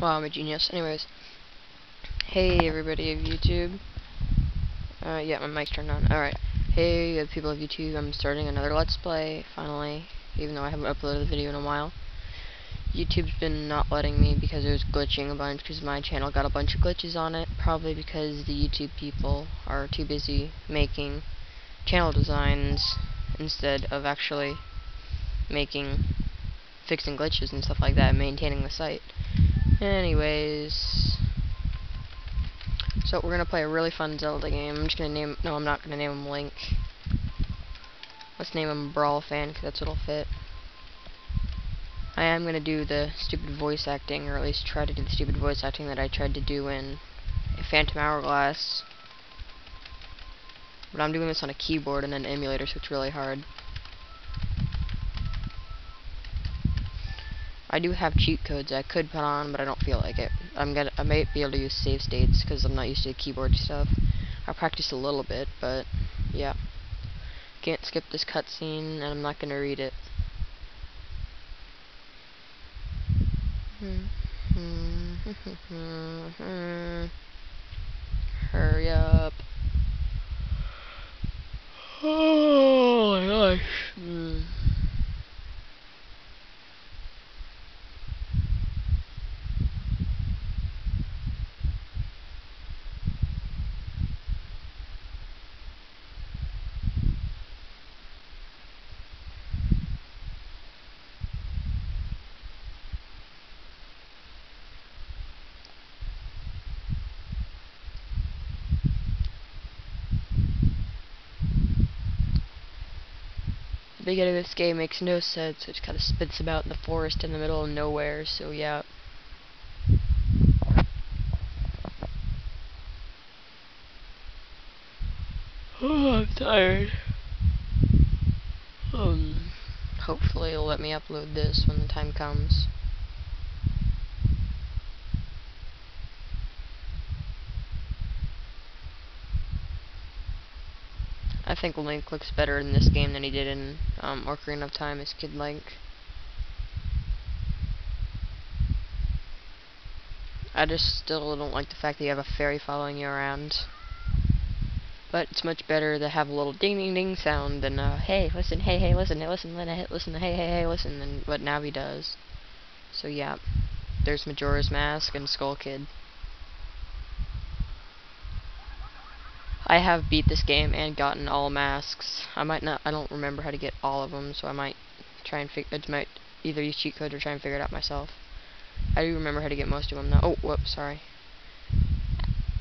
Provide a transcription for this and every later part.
Wow, I'm a genius. Anyways, hey everybody of YouTube. Uh, yeah, my mic's turned on. Alright. Hey, people of YouTube, I'm starting another Let's Play, finally, even though I haven't uploaded a video in a while. YouTube's been not letting me because it was glitching a bunch, because my channel got a bunch of glitches on it, probably because the YouTube people are too busy making channel designs instead of actually making, fixing glitches and stuff like that, and maintaining the site. Anyways, so we're gonna play a really fun Zelda game. I'm just gonna name. No, I'm not gonna name him Link. Let's name him Brawl Fan, cause that's what'll fit. I am gonna do the stupid voice acting, or at least try to do the stupid voice acting that I tried to do in Phantom Hourglass. But I'm doing this on a keyboard and an emulator, so it's really hard. I do have cheat codes I could put on, but I don't feel like it. I'm gonna, I might be able to use save states because I'm not used to keyboard stuff. I practiced a little bit, but yeah. Can't skip this cutscene, and I'm not gonna read it. Hurry up. Oh my gosh. Mm. The beginning of this game makes no sense. It kind of spits about in the forest in the middle of nowhere, so yeah. Oh, I'm tired. Um, hopefully it'll let me upload this when the time comes. I think Link looks better in this game than he did in um, Ocarina of Time as Kid Link. I just still don't like the fact that you have a fairy following you around. But it's much better to have a little ding ding ding sound than uh, hey, listen, hey, hey, listen, hey, listen, listen, hey, listen, hey, hey, hey, listen, than what Navi does. So yeah, there's Majora's Mask and Skull Kid. I have beat this game and gotten all masks. I might not, I don't remember how to get all of them, so I might try and figure, I might either use cheat codes or try and figure it out myself. I do remember how to get most of them now. Oh, whoops, sorry.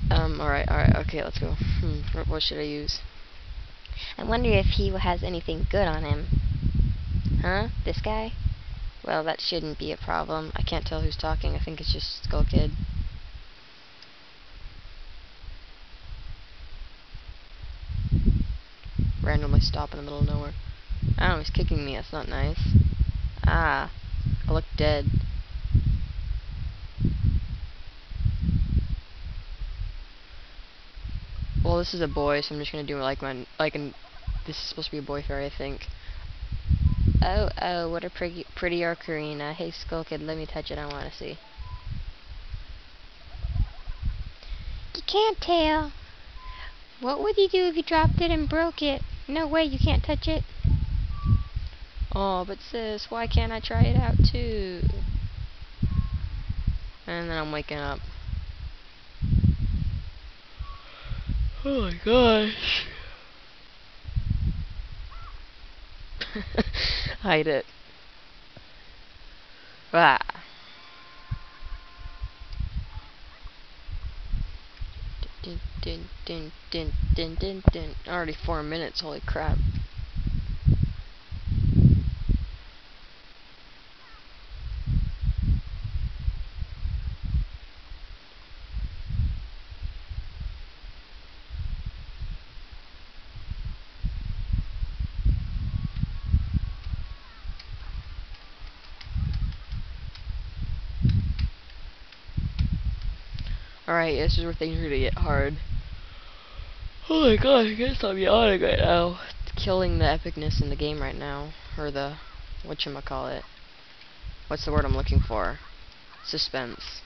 Um, alright, alright, okay, let's go. Hmm, what should I use? I wonder if he has anything good on him. Huh? This guy? Well, that shouldn't be a problem. I can't tell who's talking. I think it's just Skull Kid. Randomly stop in the middle of nowhere. Oh, he's kicking me. That's not nice. Ah, I look dead. Well, this is a boy, so I'm just gonna do like my like an. This is supposed to be a boy fairy, I think. Oh, oh, what a pretty, pretty ocarina. Hey, Skull Kid, let me touch it. I want to see. You can't tell. What would you do if you dropped it and broke it? No way, you can't touch it. Oh, but sis, why can't I try it out too? And then I'm waking up. Oh my gosh. Hide it. Ah. Dun, dun, dun, dun, dun, dun, dun. Already four minutes, holy crap. Alright, this is where things are gonna get hard. Oh my god, I guess I'm yawning right now. It's killing the epicness in the game right now. Or the, whatchamacallit. What's the word I'm looking for? Suspense.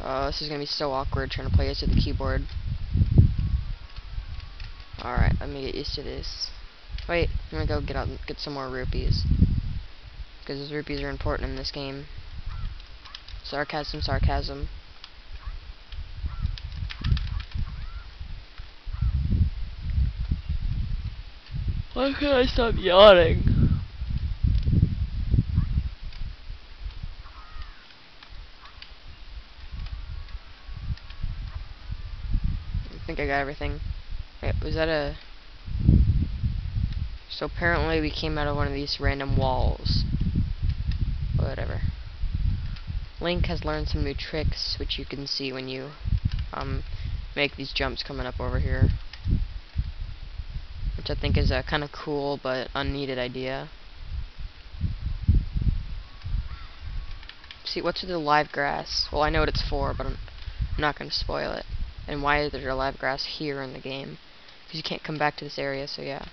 Oh, this is gonna be so awkward trying to play this to the keyboard. Alright, let me get used to this. Wait, I'm gonna go get out and get some more rupees. Because those rupees are important in this game. Sarcasm, sarcasm. Why can't I stop yawning? I think I got everything. Wait, was that a... So apparently we came out of one of these random walls. Whatever. Link has learned some new tricks, which you can see when you um, make these jumps coming up over here. Which I think is a kind of cool but unneeded idea. See, what's with the live grass? Well, I know what it's for, but I'm not going to spoil it. And why is there live grass here in the game? Because you can't come back to this area, so yeah.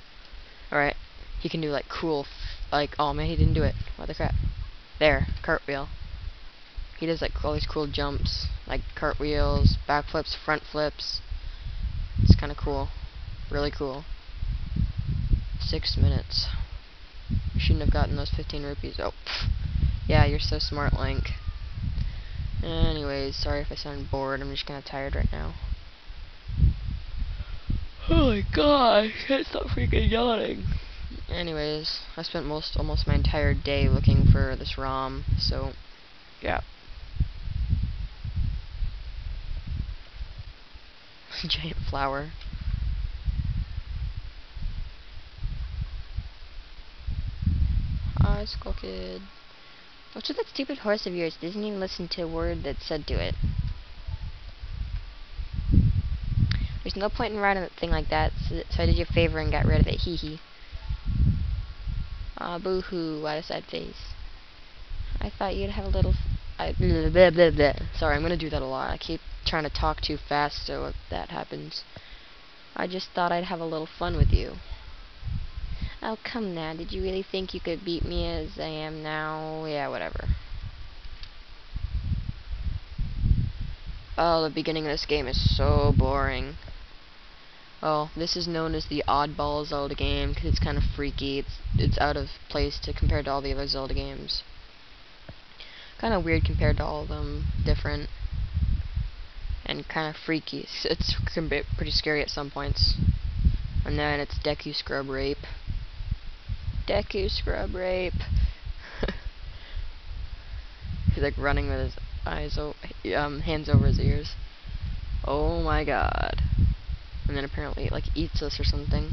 Alright, he can do like cool, like, oh man, he didn't do it. What the crap? There, cartwheel. He does like all these cool jumps, like cartwheels, backflips, front flips. It's kind of cool. Really cool. Six minutes. You shouldn't have gotten those 15 rupees. Oh, pff. yeah, you're so smart, Link. Anyways, sorry if I sound bored. I'm just kind of tired right now. Oh my god, I can't stop freaking yawning. Anyways, I spent most almost my entire day looking for this ROM, so yeah. Giant flower. Hi, Skull Kid. What's with that stupid horse of yours? Doesn't even listen to a word that's said to it. There's no point in riding a thing like that, so, so I did you a favor and got rid of it. Hee hee. Aw, boo-hoo, what a sad face. I thought you'd have a little... I, blah. Sorry, I'm gonna do that a lot. I keep trying to talk too fast, so that happens. I just thought I'd have a little fun with you. Oh, come now. Did you really think you could beat me as I am now? Yeah, whatever. Oh, the beginning of this game is so boring. Oh, this is known as the oddball Zelda game because it's kind of freaky. It's it's out of place to compare to all the other Zelda games. Kind of weird compared to all of them. Different and kind of freaky. It's, it's pretty scary at some points. And then it's Deku Scrub Rape. Deku Scrub Rape. He's like running with his eyes, um, hands over his ears. Oh my god and then apparently it like eats us or something.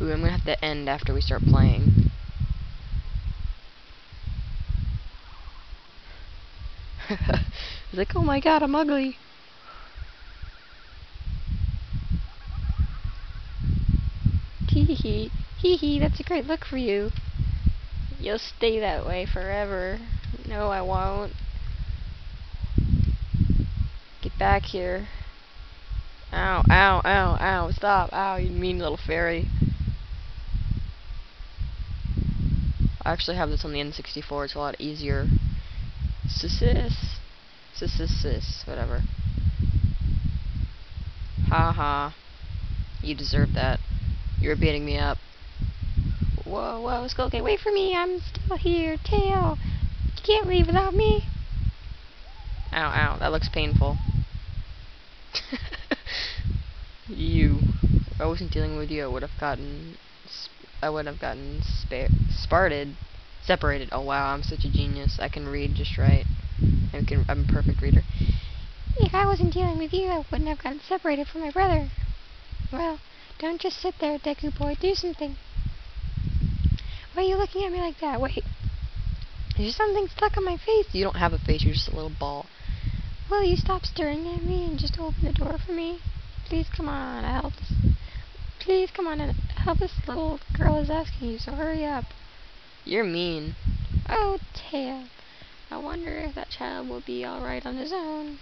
Ooh, I'm gonna have to end after we start playing. He's like, oh my god, I'm ugly. Hee hee, hee hee, that's a great look for you. You'll stay that way forever. No, I won't. Get back here. Ow, ow, ow, ow, stop, ow, you mean little fairy. I actually have this on the N64, it's a lot easier. Sis, sis, sis, sis, whatever. Ha ha. You deserve that. You're beating me up. Whoa, whoa, Skull Kid, wait for me, I'm still here, Tael. You can't leave without me. Ow, ow, that looks painful. you. If I wasn't dealing with you, I would have gotten. I would have gotten sparted, separated. Oh wow, I'm such a genius. I can read just right. I can. I'm a perfect reader. If I wasn't dealing with you, I wouldn't have gotten separated from my brother. Well, don't just sit there, Deku boy. Do something. Why are you looking at me like that? Wait. There's something stuck on my face. You don't have a face. You're just a little ball. Will you stop staring at me and just open the door for me? Please come on, help this. Please come on and help this little girl is asking you, so hurry up. You're mean. Oh, Tael. I wonder if that child will be alright on his own.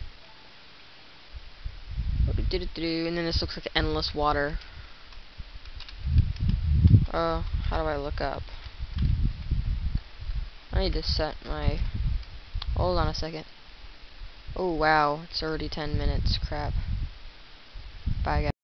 And then this looks like endless water. Oh, how do I look up? I need to set my... Hold on a second. Oh wow, it's already 10 minutes. Crap. Bye guys.